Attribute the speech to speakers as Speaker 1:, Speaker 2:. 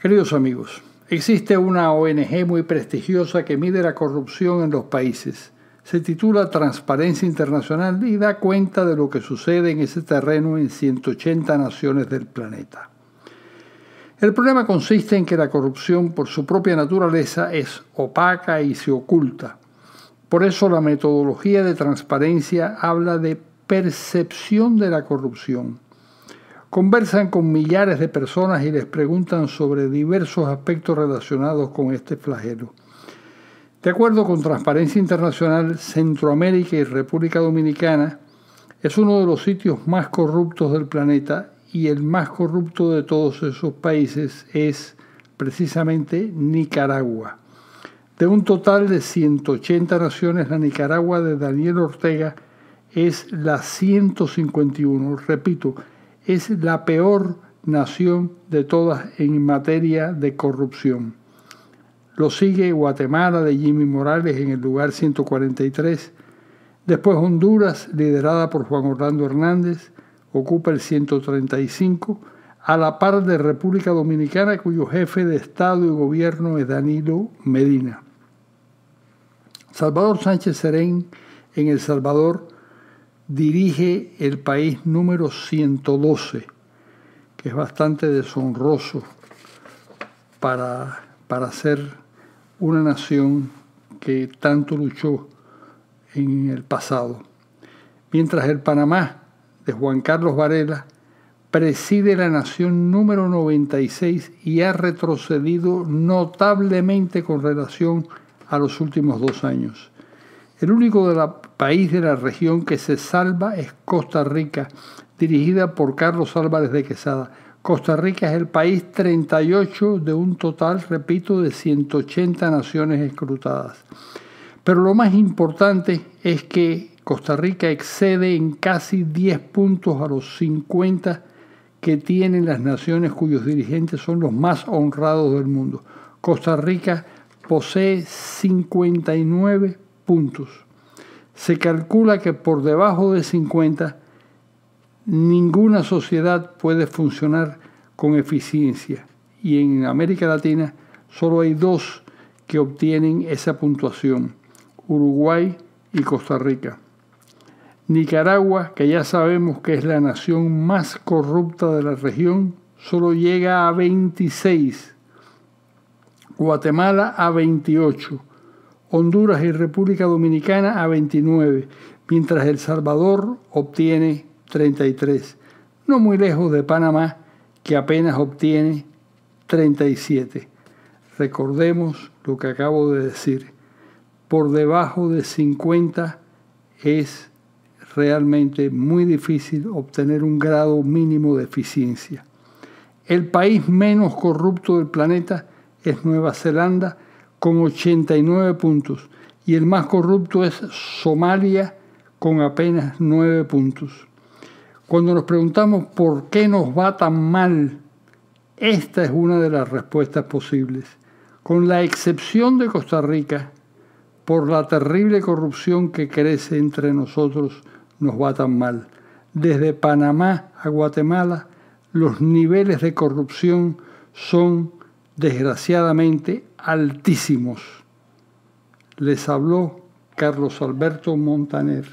Speaker 1: Queridos amigos, existe una ONG muy prestigiosa que mide la corrupción en los países. Se titula Transparencia Internacional y da cuenta de lo que sucede en ese terreno en 180 naciones del planeta. El problema consiste en que la corrupción por su propia naturaleza es opaca y se oculta. Por eso la metodología de transparencia habla de percepción de la corrupción Conversan con millares de personas y les preguntan sobre diversos aspectos relacionados con este flagelo. De acuerdo con Transparencia Internacional, Centroamérica y República Dominicana es uno de los sitios más corruptos del planeta y el más corrupto de todos esos países es precisamente Nicaragua. De un total de 180 naciones, la Nicaragua de Daniel Ortega es la 151. Repito, es la peor nación de todas en materia de corrupción. Lo sigue Guatemala de Jimmy Morales en el lugar 143. Después Honduras, liderada por Juan Orlando Hernández, ocupa el 135, a la par de República Dominicana, cuyo jefe de Estado y Gobierno es Danilo Medina. Salvador Sánchez Serén en El Salvador dirige el país número 112, que es bastante deshonroso para, para ser una nación que tanto luchó en el pasado. Mientras el Panamá de Juan Carlos Varela preside la nación número 96 y ha retrocedido notablemente con relación a los últimos dos años. El único país de la región que se salva es Costa Rica, dirigida por Carlos Álvarez de Quesada. Costa Rica es el país 38 de un total, repito, de 180 naciones escrutadas. Pero lo más importante es que Costa Rica excede en casi 10 puntos a los 50 que tienen las naciones cuyos dirigentes son los más honrados del mundo. Costa Rica posee 59 puntos. Se calcula que por debajo de 50 ninguna sociedad puede funcionar con eficiencia y en América Latina solo hay dos que obtienen esa puntuación, Uruguay y Costa Rica. Nicaragua, que ya sabemos que es la nación más corrupta de la región, solo llega a 26, Guatemala a 28, Honduras y República Dominicana a 29, mientras El Salvador obtiene 33, no muy lejos de Panamá, que apenas obtiene 37. Recordemos lo que acabo de decir. Por debajo de 50 es realmente muy difícil obtener un grado mínimo de eficiencia. El país menos corrupto del planeta es Nueva Zelanda, con 89 puntos y el más corrupto es Somalia con apenas 9 puntos. Cuando nos preguntamos por qué nos va tan mal, esta es una de las respuestas posibles. Con la excepción de Costa Rica, por la terrible corrupción que crece entre nosotros, nos va tan mal. Desde Panamá a Guatemala, los niveles de corrupción son desgraciadamente altísimos. Les habló Carlos Alberto Montaner.